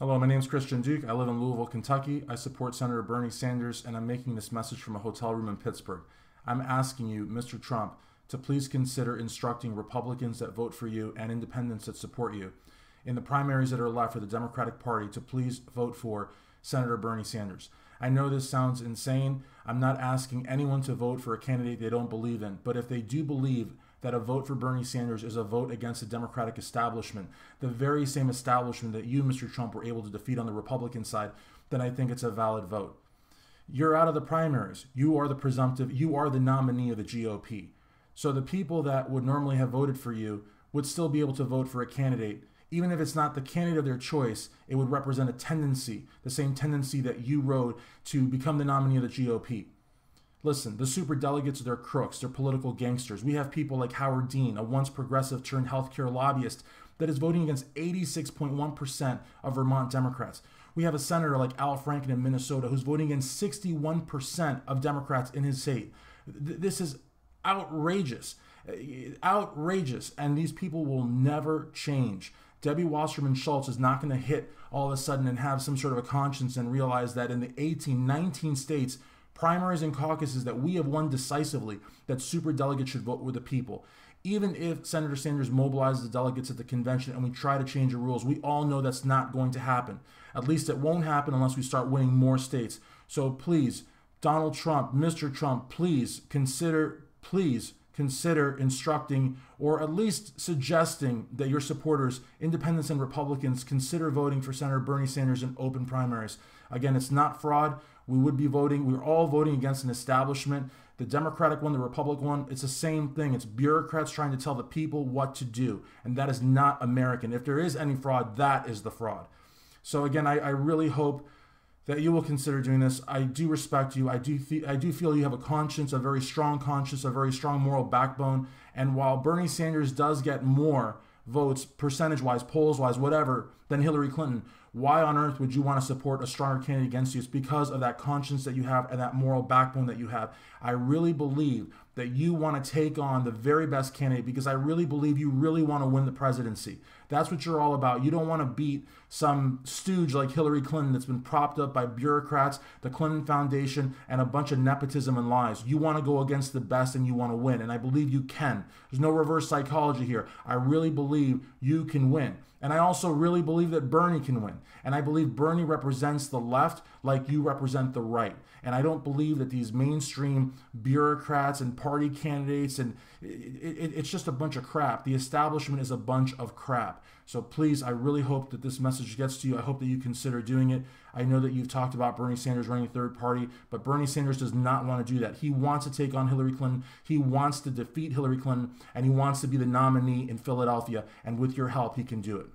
Hello, my name is Christian Duque. I live in Louisville, Kentucky. I support Senator Bernie Sanders, and I'm making this message from a hotel room in Pittsburgh. I'm asking you, Mr. Trump, to please consider instructing Republicans that vote for you and independents that support you in the primaries that are left for the Democratic Party to please vote for Senator Bernie Sanders. I know this sounds insane. I'm not asking anyone to vote for a candidate they don't believe in, but if they do believe that a vote for Bernie Sanders is a vote against the Democratic establishment, the very same establishment that you, Mr. Trump, were able to defeat on the Republican side, then I think it's a valid vote. You're out of the primaries. You are the presumptive, you are the nominee of the GOP. So the people that would normally have voted for you would still be able to vote for a candidate. Even if it's not the candidate of their choice, it would represent a tendency, the same tendency that you rode to become the nominee of the GOP. Listen, the super delegates, they're crooks, they're political gangsters. We have people like Howard Dean, a once progressive turned healthcare lobbyist, that is voting against 86.1% of Vermont Democrats. We have a senator like Al Franken in Minnesota who's voting against 61% of Democrats in his state. This is outrageous. Outrageous. And these people will never change. Debbie Wasserman Schultz is not going to hit all of a sudden and have some sort of a conscience and realize that in the 18, 19 states primaries and caucuses that we have won decisively that super delegates should vote with the people. Even if Senator Sanders mobilizes the delegates at the convention and we try to change the rules, we all know that's not going to happen. At least it won't happen unless we start winning more states. So please, Donald Trump, Mr. Trump, please consider, please consider instructing or at least suggesting that your supporters, independents and Republicans, consider voting for Senator Bernie Sanders in open primaries. Again, it's not fraud. We would be voting, we're all voting against an establishment. The Democratic one, the Republican one, it's the same thing. It's bureaucrats trying to tell the people what to do. And that is not American. If there is any fraud, that is the fraud. So again, I, I really hope that you will consider doing this. I do respect you. I do th- I do feel you have a conscience, a very strong conscience, a very strong moral backbone. And while Bernie Sanders does get more votes, percentage wise, polls wise, whatever, than Hillary Clinton, why on earth would you want to support a stronger candidate against you? It's because of that conscience that you have and that moral backbone that you have. I really believe that you want to take on the very best candidate because I really believe you really want to win the presidency. That's what you're all about. You don't want to beat some stooge like Hillary Clinton that's been propped up by bureaucrats, the Clinton Foundation, and a bunch of nepotism and lies. You want to go against the best and you want to win. And I believe you can. There's no reverse psychology here. I really believe you can win. And I also really believe that Bernie can win. And I believe Bernie represents the left like you represent the right. And I don't believe that these mainstream bureaucrats and party candidates and it, it, it's just a bunch of crap. The establishment is a bunch of crap. So please, I really hope that this message gets to you. I hope that you consider doing it. I know that you've talked about Bernie Sanders running third party, but Bernie Sanders does not want to do that. He wants to take on Hillary Clinton. He wants to defeat Hillary Clinton, and he wants to be the nominee in Philadelphia. And with your help, he can do it.